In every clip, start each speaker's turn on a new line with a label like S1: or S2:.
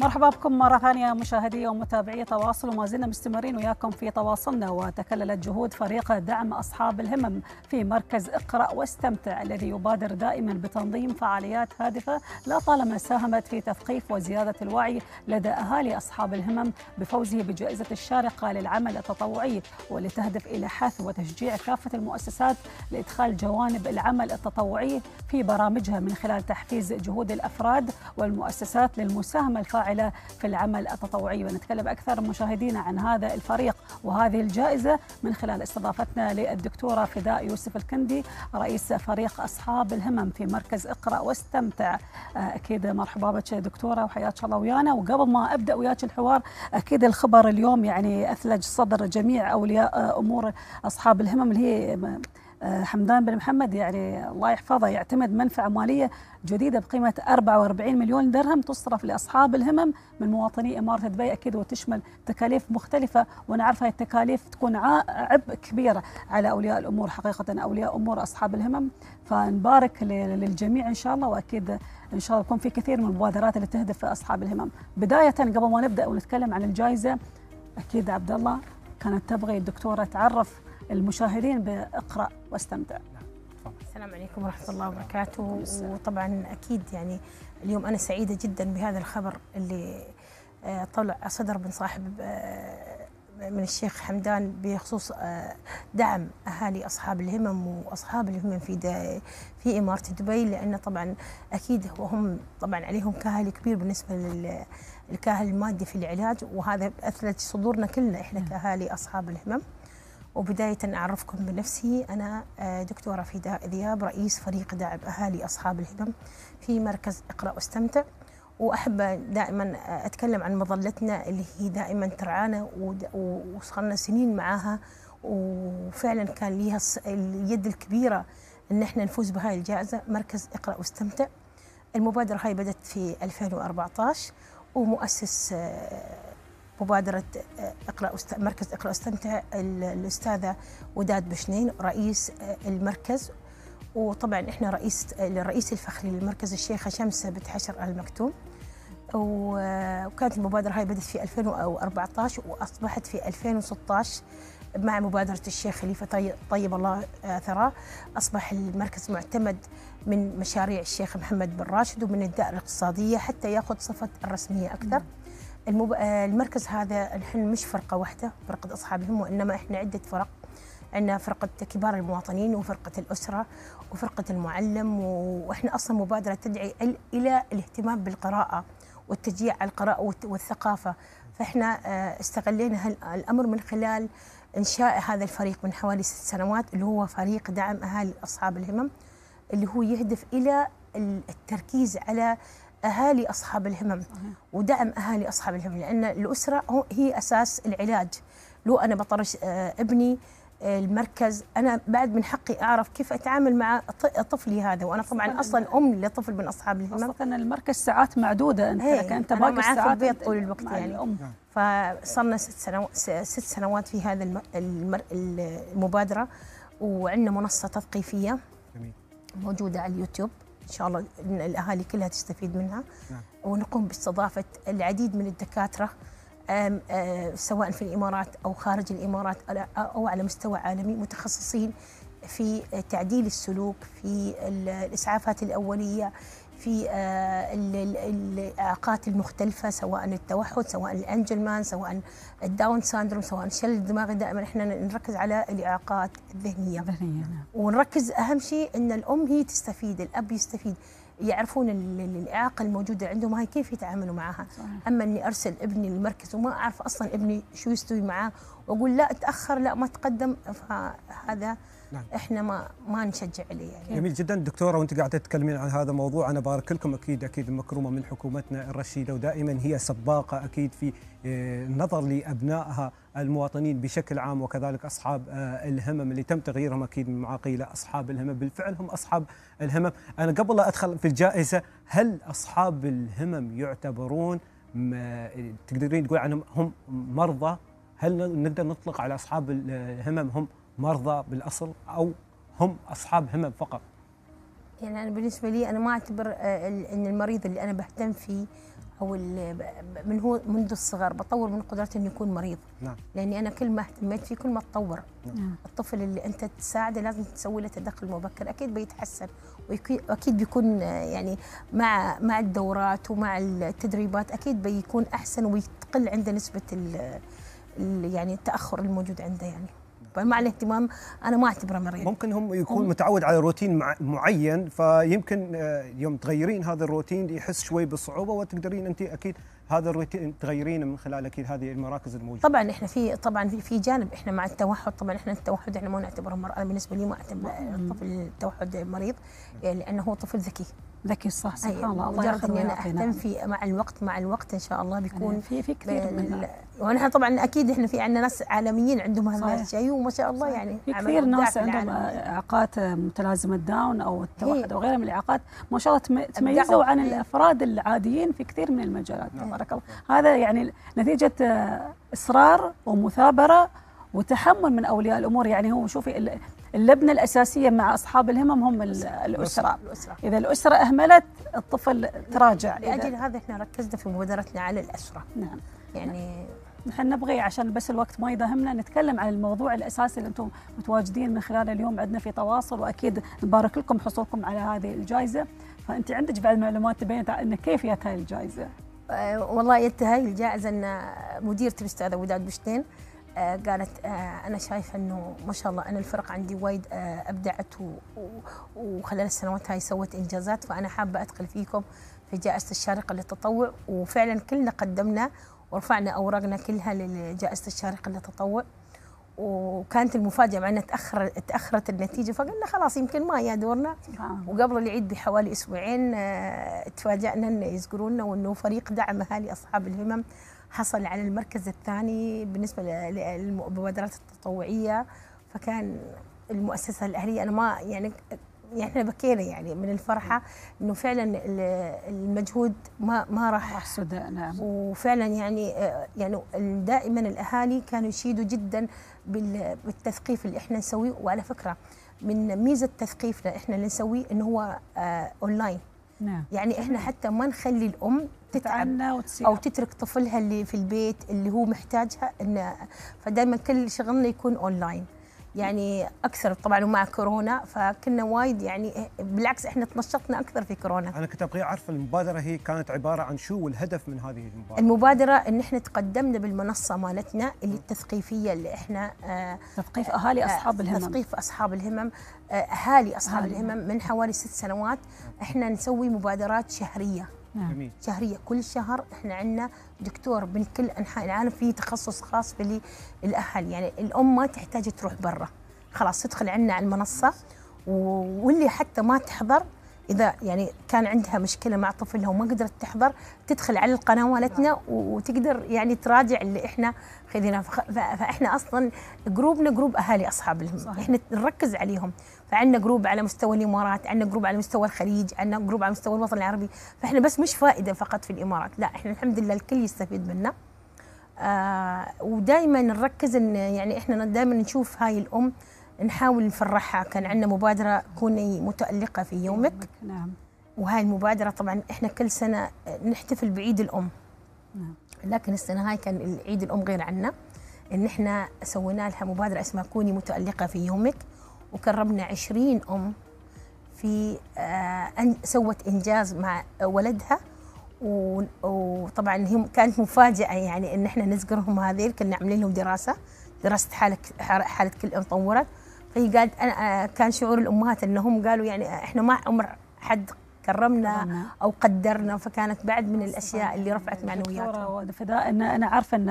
S1: مرحبا بكم مرة ثانية مشاهدي ومتابعي تواصل وما زلنا مستمرين وياكم في تواصلنا. وتكللت جهود فريق دعم أصحاب الهمم في مركز اقرأ واستمتع الذي يبادر دائما بتنظيم فعاليات هادفة لا طالما ساهمت في تثقيف وزيادة الوعي لدى أهالي أصحاب الهمم بفوزه بجائزة الشارقة للعمل التطوعي واللي تهدف إلى حث وتشجيع كافة المؤسسات لإدخال جوانب العمل التطوعي في برامجها من خلال تحفيز جهود الأفراد والمؤسسات للمساهمة الفاعلة في العمل التطوعي. ونتكلم أكثر مشاهدينا عن هذا الفريق وهذه الجائزة من خلال استضافتنا للدكتورة فداء يوسف الكندي رئيس فريق أصحاب الهمم في مركز إقرأ واستمتع. أكيد مرحبا بك دكتورة وحياك الله ويانا. وقبل ما أبدأ وياك الحوار أكيد الخبر اليوم يعني أثلج صدر جميع أولياء أمور أصحاب الهمم اللي هي حمدان بن محمد يعني الله يحفظه يعتمد منفعة مالية جديدة بقيمة 44 مليون درهم تصرف لأصحاب الهمم من مواطني إمارة دبي. أكيد وتشمل تكاليف مختلفة ونعرف هاي التكاليف تكون عبء كبير على أولياء الأمور حقيقة أولياء أمور أصحاب الهمم. فنبارك للجميع إن شاء الله وأكيد إن شاء الله يكون في كثير من المبادرات اللي تهدف أصحاب الهمم. بداية قبل ما نبدأ ونتكلم عن الجائزة أكيد عبد الله كانت تبغي الدكتورة تعرف المشاهدين باقرأ واستمتع.
S2: السلام عليكم ورحمة الله وبركاته وطبعا أكيد يعني اليوم أنا سعيدة جدا بهذا الخبر اللي طلع صدر من صاحب من الشيخ حمدان بخصوص دعم أهالي أصحاب الهمم وأصحاب الهمم في في إمارة دبي لأن طبعا أكيد وهم طبعا عليهم كاهل كبير بالنسبة للكاهل المادي في العلاج وهذا اثلج صدورنا كلنا إحنا كأهالي أصحاب الهمم. وبداية أعرفكم بنفسي. أنا دكتورة فداء ذياب رئيس فريق دعم أهالي أصحاب الهمم في مركز إقرأ واستمتع. وأحب دائما أتكلم عن مظلتنا اللي هي دائما ترعانا وصلنا سنين معاها. وفعلا كان ليها اليد الكبيرة أن إحنا نفوز بهاي الجائزة مركز إقرأ واستمتع. المبادرة هاي بدأت في 2014 ومؤسس مبادرة إقرأ مركز إقرأ واستمتع الأستاذة وداد بشنين رئيس المركز. وطبعا إحنا رئيس الرئيس الفخري للمركز الشيخة شمسة بنت حشر آل مكتوم. وكانت المبادرة هاي بدأت في 2014 وأصبحت في 2016 مع مبادرة الشيخ خليفة طيب, الله ثراه. أصبح المركز معتمد من مشاريع الشيخ محمد بن راشد ومن الدائرة الاقتصادية حتى يأخذ صفة الرسمية أكثر. المب... المركز هذا نحن مش فرقة واحدة فرقة اصحاب وإنما إحنا عدة فرق. عندنا فرقة كبار المواطنين وفرقة الأسرة وفرقة المعلم وإحنا أصلا مبادرة تدعي إلى الاهتمام بالقراءة والتشجيع على القراءة والثقافة. فإحنا استغلينا الأمر من خلال إنشاء هذا الفريق من حوالي ست سنوات اللي هو فريق دعم أهالي أصحاب الهمم اللي هو يهدف إلى التركيز على أهالي أصحاب الهمم. ودعم أهالي أصحاب الهمم لأن الأسرة هي أساس العلاج. لو أنا بطرش ابني المركز أنا بعد من حقي أعرف كيف أتعامل مع طفلي هذا. وأنا طبعا أصلا ام لطفل من أصحاب الهمم.
S1: أصلا المركز ساعات معدودة. أنت
S2: هي.
S1: أنت
S2: باقي
S1: باقي
S2: في
S1: الساعات
S2: البيت طول الوقت يعني.
S1: الأم.
S2: فصرنا ست سنوات ست سنوات في هذا المبادرة وعندنا منصة تثقيفية
S3: جميل.
S2: موجودة على اليوتيوب. إن شاء الله إن الأهالي كلها تستفيد منها
S3: نعم.
S2: ونقوم باستضافة العديد من الدكاترة آم، آه، سواء في الإمارات أو خارج الإمارات أو- أو على مستوى عالمي متخصصين في تعديل السلوك في ال- الإسعافات الأولية في آه، ال- ال- الإعاقات المختلفة سواء التوحد سواء ال Angelman سواء ال Down syndrome سواء الشلل الدماغي دائما إحنا نركز على الإعاقات
S1: الذهنية نعم.
S2: ونركز أهم شيء إن الأم هي تستفيد الأب يستفيد. يعرفون ال- ال- الإعاقة الموجودة عندهم هاي كيف يتعاملوا معها
S1: صحيح.
S2: أما إني أرسل ابني للمركز وما أعرف أصلا ابني شو يستوي معاه وأقول لا تأخر لا ما تقدم فهذا
S3: نعم.
S2: إحنا ما ما نشجع عليه يعني
S3: جميل جدا دكتورة وأنت قاعدة تتكلمين عن هذا الموضوع أنا بارك لكم أكيد أكيد المكرومه من حكومتنا الرشيدة ودائما هي سباقة أكيد في آه، النظر لأبنائها المواطنين بشكل عام وكذلك أصحاب آه، الهمم اللي تم تغييرهم أكيد من معاقي إلى أصحاب الهمم. بالفعل هم أصحاب الهمم. أنا قبل لا أدخل في الجائزة هل أصحاب الهمم يعتبرون تقدرين تقول عنهم هم مرضى؟ هل نقدر نطلق على أصحاب الهمم هم مرضى بالأصل أو هم أصحاب همم فقط؟
S2: يعني أنا بالنسبة لي أنا ما أعتبر آه، إن المريض اللي أنا بهتم فيه أو من هو منذ الصغر بطور من قدرته إنه يكون مريض
S3: نعم.
S2: لأني أنا كل ما اهتميت فيه كل ما تطور
S1: نعم.
S2: الطفل اللي أنت تساعده لازم تسوي له تدخل مبكر أكيد بيتحسن واكيد بيكون يعني مع مع الدورات ومع التدريبات أكيد بيكون أحسن وبتقل عنده نسبة ال يعني التأخر الموجود عنده يعني فمع الاهتمام أنا ما أعتبره مريض
S3: ممكن هم يكون متعود على روتين معين فيمكن يوم تغيرين هذا الروتين يحس شوي بالصعوبة وتقدرين انت أكيد هذا الروتين تغيرينه من خلال أكيد هذه المراكز الموجودة.
S2: طبعا إحنا في طبعا في جانب إحنا مع التوحد طبعا إحنا التوحد إحنا ما نعتبره مرض أنا بالنسبة لي ما اعتبر الطفل التوحد مريض يعني لأنه هو طفل ذكي.
S1: ذكي صح سبحان الله.
S2: الله اني أنا اهتم في مع الوقت مع الوقت إن شاء الله بيكون
S1: في في كثير من
S2: ونحن طبعا أكيد إحنا في عندنا ناس عالميين عندهم هذا الشيء وما شاء الله يعني
S1: في كثير ناس عندهم اعاقات متلازمة داون أو التوحد أو غيرها من الاعاقات ما شاء الله تميزوا عن الأفراد العاديين في كثير من المجالات. تبارك الله. هذا يعني نتيجة إصرار ومثابرة وتحمل من أولياء الأمور. يعني هو شوفي اللبنة الأساسية مع أصحاب الهمم هم الأسرة. إذا الأسرة أهملت الطفل تراجع.
S2: لأجل هذا إحنا ركزنا في مبادرتنا على الأسرة.
S1: نعم.
S2: يعني
S1: نحن نبغي عشان بس الوقت ما يداهمنا نتكلم عن الموضوع الأساسي اللي أنتم متواجدين من خلاله اليوم. عندنا في تواصل وأكيد نبارك لكم حصولكم على هذه الجائزة. فأنت عندك بعد معلومات تبين أن كيف جت هاي الجائزة؟
S2: أه والله جت هاي الجائزة أن مديرتي الأستاذة وداد بشتين. قالت آه أنا شايفة إنه ما شاء الله أنا الفرق عندي وايد آه أبدعت وخلال السنوات هاي سوت إنجازات فأنا حابة أدخل فيكم في جائزة الشارقة للتطوع وفعلا كلنا قدمنا ورفعنا أوراقنا كلها لجائزة الشارقة للتطوع وكانت المفاجأة مع إنها تاخر تأخرت النتيجة فقلنا خلاص يمكن ما هي دورنا. وقبل العيد بحوالي أسبوعين تفاجئنا إن يذكرونا وإنه فريق دعم أهالي أصحاب الهمم حصل على المركز الثاني بالنسبة للمبادرات التطوعية فكان المؤسسة الأهلية أنا ما يعني يعني إحنا بكينا يعني من الفرحة إنه فعلا المجهود ما ما راح.
S1: راح سدى نعم.
S2: وفعلا يعني يعني دائما الأهالي كانوا يشيدوا جدا بالتثقيف اللي إحنا نسويه. وعلى فكرة من ميزة تثقيفنا إحنا اللي نسويه إنه هو آه أونلاين.
S1: نعم.
S2: يعني إحنا حتى ما نخلي الأم تتعب
S1: أو
S2: تترك طفلها اللي في البيت اللي هو محتاجها إنه فدائما كل شغلنا يكون اونلاين يعني أكثر طبعا ومع كورونا فكنا وايد يعني بالعكس إحنا تنشطنا أكثر في كورونا.
S3: أنا كنت أبغى أعرف المبادرة هي كانت عبارة عن شو والهدف من هذه المبادرة؟
S2: المبادرة إن إحنا تقدمنا بالمنصة مالتنا اللي التثقيفية اللي إحنا
S1: آه تثقيف أهالي أصحاب الهمم.
S2: تثقيف أصحاب الهمم آه أهالي أصحاب أهالي. الهمم من حوالي ست سنوات إحنا نسوي مبادرات شهرية.
S3: جميل.
S2: شهريه كل شهر إحنا عندنا دكتور من كل أنحاء العالم في تخصص خاص بالاهل يعني الأم ما تحتاج تروح برا. خلاص تدخل عندنا على المنصة واللي حتى ما تحضر إذا يعني كان عندها مشكلة مع طفلها وما قدرت تحضر تدخل على القناة مالتنا وتقدر يعني تراجع اللي إحنا خذيناه. فإحنا أصلا جروبنا group أهالي أصحاب الهمم إحنا نركز عليهم. فعندنا group على مستوى الإمارات عندنا group على مستوى الخليج عندنا group على مستوى الوطن العربي. فإحنا بس مش فائدة فقط في الإمارات. لا إحنا الحمد لله الكل يستفيد منا. آه ودائما نركز إن يعني إحنا دائما نشوف هاي الأم نحاول نفرحها. كان عندنا مبادرة كوني متألقة في يومك.
S1: نعم.
S2: وهاي المبادرة طبعا إحنا كل سنة نحتفل بعيد الأم.
S1: نعم.
S2: لكن السنة هاي كان عيد الأم غير عنا. إن إحنا سوينا لها مبادرة اسمها كوني متألقة في يومك. وكرمنا عشرين أم في آه أن سوت إنجاز مع ولدها. وطبعا هي كانت مفاجأة يعني إن إحنا نذكرهم هذيل. كنا عاملين لهم دراسة. دراسة حالة حالة كل أم طورت. فهي قالت أنا كان شعور الأمهات إنهم قالوا يعني إحنا ما عمر حد كرمنا أو قدرنا فكانت بعد من الأشياء اللي رفعت معنوياتهم.
S1: فداء إن أنا عارفه إن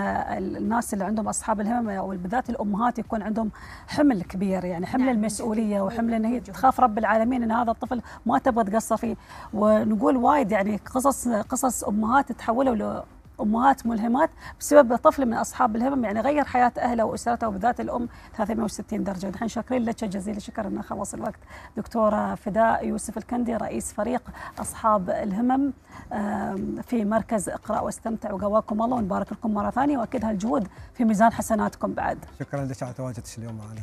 S1: الناس اللي عندهم أصحاب الهمم أو بالذات الأمهات يكون عندهم حمل كبير يعني حمل نعم المسؤولية وحمل إن هي تخاف رب العالمين إن هذا الطفل ما تبغى تقصر فيه. ونقول وايد يعني قصص قصص أمهات تحولوا أمهات ملهمات بسبب طفل من أصحاب الهمم يعني غير حياة أهله وأسرته وبالذات الأم 360 درجة. نحن شاكرين لك جزيل الشكر إنه خلص الوقت. دكتورة فداء يوسف الكندي رئيس فريق أصحاب الهمم في مركز اقرا واستمتع. وقواكم الله ونبارك لكم مرة ثانية وأكيد هالجهود في ميزان حسناتكم بعد.
S3: شكرا لك على تواجدك اليوم معنا.